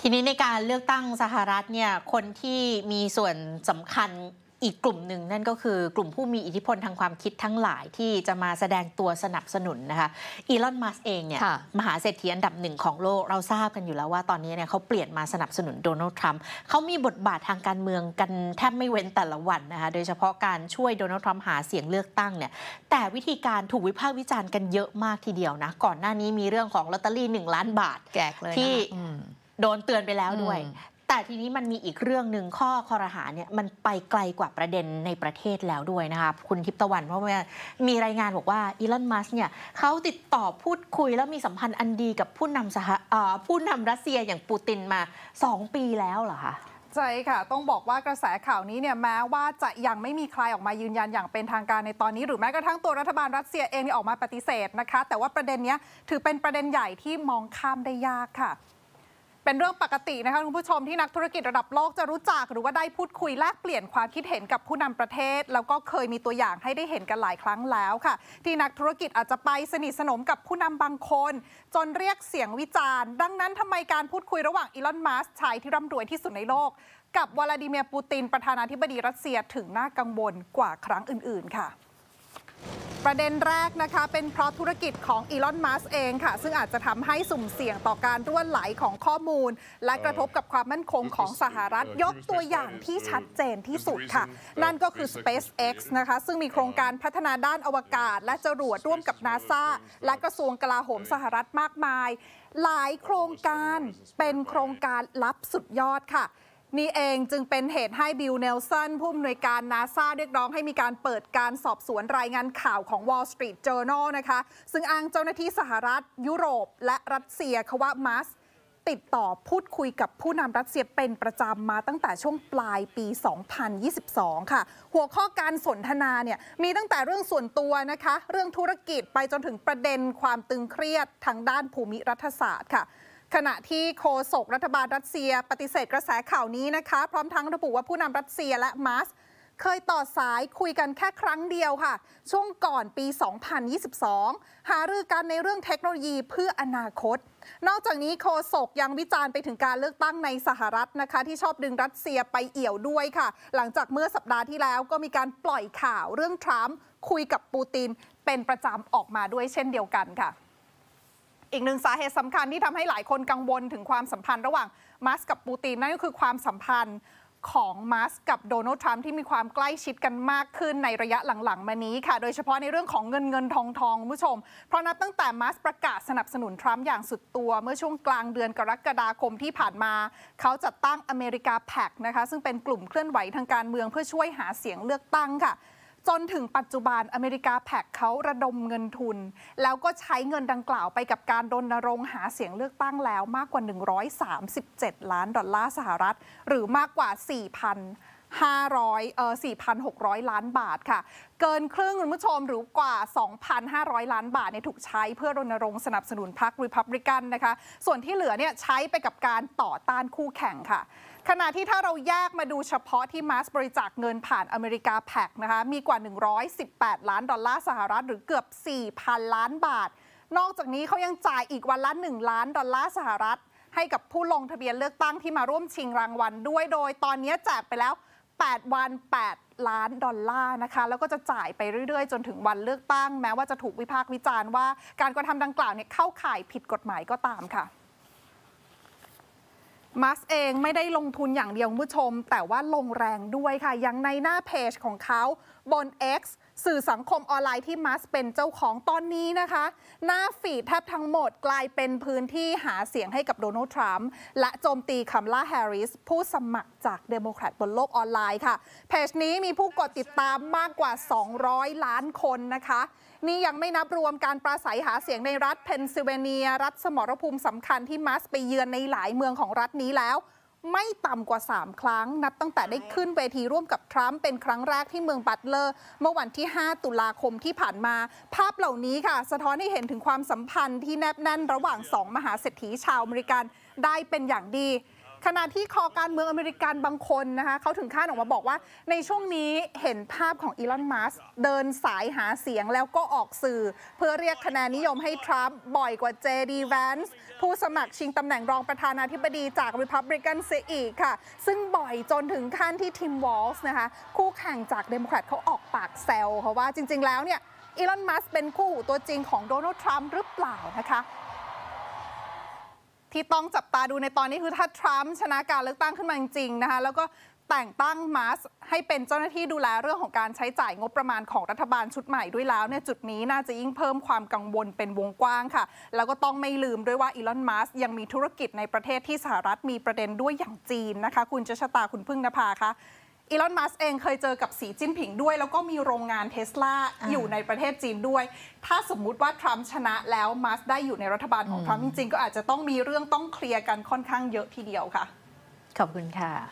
ทีนี้ในการเลือกตั้งสหรัฐเนี่ยคนที่มีส่วนสำคัญอีกกลุ่มหนึ่งนั่นก็คือกลุ่มผู้มีอิทธิพลทางความคิดทั้งหลายที่จะมาแสดงตัวสนับสนุนนะคะอีลอนมัสเองเนี่ยค่ะมหาเศรษฐีอันดับหนึ่งของโลกเราทราบกันอยู่แล้วว่าตอนนี้เนี่ยเขาเปลี่ยนมาสนับสนุนโดนัลด์ทรัมป์เขามีบทบาททางการเมืองกันแทบไม่เว้นแต่ละวันนะคะโดยเฉพาะการช่วยโดนัลด์ทรัมป์หาเสียงเลือกตั้งเนี่ยแต่วิธีการถูกวิพากษ์วิจารณ์กันเยอะมากทีเดียวนะก่อนหน้านี้มีเรื่องของลอตเตอรี่1ล้านบาทแจกเลยนะคะที่อืม โดนเตือนไปแล้วด้วยอืมแต่ทีนี้มันมีอีกเรื่องหนึ่งข้อคอรหาเนี่ยมันไปไกลกว่าประเด็นในประเทศแล้วด้วยนะคะคุณทิพย์ตะวัน เพราะว่ามีรายงานบอกว่าอีลอนมัสเนี่ยเขาติดต่อพูดคุยแล้วมีสัมพันธ์อันดีกับผู้นำสหเอ่อผู้นำรัสเซียอย่างปูตินมา 2 ปีแล้วเหรอคะใช่ค่ะ ต้องบอกว่ากระแสข่าวนี้เนี่ยแม้ว่าจะยังไม่มีใครออกมายืนยันอย่างเป็นทางการในตอนนี้ หรือแม้กระทั่งตัวรัฐบาลรัสเซียเองเนี่ยออกมาปฏิเสธนะคะ แต่ว่าประเด็นเนี้ยถือเป็นประเด็นใหญ่ที่มองข้ามได้ยากค่ะ เป็นเรื่องปกตินะคะคุณผู้ชมที่นักธุรกิจระดับโลกจะรู้จัก หรือว่าได้พูดคุยแลกเปลี่ยนความคิดเห็นกับผู้นำประเทศ แล้วก็เคยมีตัวอย่างให้ได้เห็นกันหลายครั้งแล้วค่ะ ที่นักธุรกิจอาจจะไปสนิทสนมกับผู้นำบางคน จนเรียกเสียงวิจารณ์ ดังนั้นทำไมการพูดคุยระหว่างอีลอนมัสชายที่ร่ำรวยที่สุดในโลก กับวลาดิเมียร์ปูตินประธานาธิบดีรัสเซียถึงน่ากังวลกว่าครั้งอื่น ๆ ค่ะ ประเด็นแรกนะคะเป็นเพราะธุรกิจของอีลอน มัสเองค่ะ ซึ่งอาจจะทำให้สุ่มเสี่ยงต่อการร่วนไหลของข้อมูล และกระทบกับความมั่นคงของสหรัฐยกตัวอย่างที่ชัดเจนที่สุดค่ะ นั่นก็คือ SpaceX นะคะ ซึ่งมีโครงการพัฒนาด้านอวกาศ และจรวดร่วมกับนาซาและกระทรวงกลาโหมสหรัฐมากมาย หลายโครงการเป็นโครงการลับสุดยอดค่ะ นี่เองจึงเป็นเหตุให้บิลเนลสันผู้อำนวยการนาซาเรียกร้องให้มีการเปิดการสอบสวนรายงานข่าวของ Wall Street Journal นะคะ ซึ่งอ้างเจ้าหน้าที่สหรัฐ ยุโรป และรัสเซียเขาว่ามัสติดต่อพูดคุยกับผู้นำรัสเซียเป็นประจำมาตั้งแต่ช่วงปลายปี 2022 ค่ะ หัวข้อการสนทนาเนี่ยมีตั้งแต่เรื่องส่วนตัวนะคะ เรื่องธุรกิจไปจนถึงประเด็นความตึงเครียดทางด้านภูมิรัฐศาสตร์ค่ะ ขณะที่โฆษกรัฐบาลรัสเซีย ปฏิเสธกระแสข่าวนี้นะคะ พร้อมทั้งระบุว่าผู้นำรัสเซียและมัสเคยต่อสายคุยกันแค่ครั้งเดียวค่ะ ช่วงก่อนปี 2022 หารือกันในเรื่องเทคโนโลยีเพื่ออนาคต นอกจากนี้โฆษกยังวิจารณ์ไปถึงการเลือกตั้งในสหรัฐนะคะ ที่ชอบดึงรัสเซียไปเอี่ยวด้วยค่ะ หลังจากเมื่อสัปดาห์ที่แล้วก็มีการปล่อยข่าวเรื่องทรัมป์คุยกับปูตินเป็นประจำออกมาด้วยเช่นเดียวกันค่ะ อีกหนึ่งสาเหตุสำคัญที่ทำให้หลายคนกังวลถึงความสัมพันธ์ระหว่างมัสกับปูตินนั่นก็คือความสัมพันธ์ของมัสกับโดนัลด์ทรัมป์ที่มีความใกล้ชิดกันมากขึ้นในระยะหลังๆ มานี้ค่ะ โดยเฉพาะในเรื่องของเงินเงินทองทองคุณผู้ชม เพราะนับตั้งแต่มัสประกาศสนับสนุนทรัมป์อย่างสุดตัว เมื่อช่วงกลางเดือนกรกฎาคมที่ผ่านมา เขาจัดตั้งอเมริกาแพ็กนะคะ ซึ่งเป็นกลุ่มเคลื่อนไหวทางการเมืองเพื่อช่วยหาเสียงเลือกตั้งค่ะ จนถึงปัจจุบันอเมริกาแพ็กเขาระดมเงินทุน แล้วก็ใช้เงินดังกล่าวไปกับการรณรงค์หาเสียงเลือกตั้งแล้วมากกว่า 137 ล้านดอลลาร์สหรัฐ หรือมากกว่า 4,500เอ่อ4,600 ล้านบาทค่ะ เกินครึ่งคุณผู้ชมหรือกว่า 2,500 ล้านบาทเนี่ยถูกใช้เพื่อรณรงค์สนับสนุนพรรครีพับลิกันนะคะ ส่วนที่เหลือเนี่ยใช้ไปกับการต่อต้านคู่แข่งค่ะ ขณะที่ถ้าเราแยกมาดูเฉพาะที่มัสบริจาคเงินผ่านอเมริกาแพ็กนะคะมีกว่า 118 ล้านดอลลาร์สหรัฐหรือเกือบ 4,000 ล้านบาท นอกจากนี้เขายังจ่ายอีกวันละ 1 ล้านดอลลาร์สหรัฐ ให้กับผู้ลงทะเบียนเลือกตั้งที่มาร่วมชิงรางวัลด้วยโดย ตอนนี้แจกไปแล้ว 8 วัน 8 ล้านดอลลาร์นะคะแล้วก็จะจ่ายไปเรื่อยๆ จนถึงวันเลือกตั้ง แม้ว่าจะถูกวิพากษ์วิจารณ์ว่า การกระทำดังกล่าวเนี่ยเข้าข่ายผิดกฎหมายก็ตามค่ะ มัสเองไม่ได้ลงทุนอย่างเดียวคุณผู้ชม แต่ว่าลงแรงด้วยค่ะอย่างในหน้าเพจของเขาบน X สื่อสังคมออนไลน์ที่มัสก์เป็นเจ้าของตอนนี้นะคะ หน้าฟีดแทบทั้งหมดกลายเป็นพื้นที่หาเสียงให้กับโดนัลด์ทรัมป์และโจมตีคัมลาแฮร์ริส ผู้สมัครจากเดโมแครตบนโลกออนไลน์ค่ะ เพจนี้มีผู้กดติดตามมากกว่า 200 ล้านคนนะคะ นี่ยังไม่นับรวมการปราศัยหาเสียงในรัฐเพนซิลเวเนีย รัฐสมรภูมิสำคัญที่มัสก์ไปเยือนในหลายเมืองของรัฐนี้แล้ว ไม่ต่ำกว่า 3 ครั้ง นับตั้งแต่ได้ขึ้นเวทีร่วมกับทรัมป์เป็นครั้งแรกที่เมืองบัตเลอร์ เมื่อวันที่ 5 ตุลาคมที่ผ่านมา ภาพเหล่านี้ค่ะ สะท้อนให้เห็นถึงความสัมพันธ์ที่แนบแน่นระหว่าง 2 มหาเศรษฐีชาวอเมริกันได้เป็นอย่างดี ขณะที่คอการเมืองอเมริกันบางคนนะคะเขาถึงขั้นออกมาบอกว่า ในช่วงนี้เห็นภาพของอีลอน มัสก์เดินสายหาเสียงแล้วก็ออกสื่อ เพื่อเรียกคะแนนนิยมให้ทรัมป์บ่อยกว่าเจดีแวนส์ผู้สมัครชิงตำแหน่งรองประธานาธิบดีจากริพับลิกันเสียอีกค่ะ ซึ่งบ่อยจนถึงขั้นที่ทิมวอลส์นะคะ คู่แข่งจากเดโมแครตเขาออกปากแซวเขาว่าจริง ๆ แล้วเนี่ยอีลอน มัสก์เป็นคู่หูตัวจริงของโดนัลด์ ทรัมป์หรือเปล่านะคะ ที่ต้องจับตาดูในตอนนี้คือถ้าทรัมป์ชนะการเลือกตั้งขึ้นมาจริงๆนะคะแล้วก็แต่งตั้งมัสก์ให้เป็นเจ้าหน้าที่ดูแลเรื่องของการใช้จ่ายงบประมาณของรัฐบาลชุดใหม่ด้วยแล้วเนี่ยจุดนี้น่าจะยิ่งเพิ่มความกังวลเป็นวงกว้างค่ะ แล้วก็ต้องไม่ลืมด้วยว่าอีลอนมัสยังมีธุรกิจในประเทศที่สหรัฐมีประเด็นด้วยอย่างจีนนะคะ คุณเจษตาคุณพึ่งนภาคะ อีลอน มัสเองเคยเจอกับสีจิ้นผิงด้วย แล้วก็มีโรงงานเทสลาอ่าอยู่ในประเทศจีนด้วย ถ้าสมมุติว่าทรัมป์ชนะแล้วมัสได้อยู่ในรัฐบาลของทรัมป์จริงๆ ก็อาจจะต้องมีเรื่องต้องเคลียร์กันค่อนข้างเยอะทีเดียวค่ะ ขอบคุณค่ะ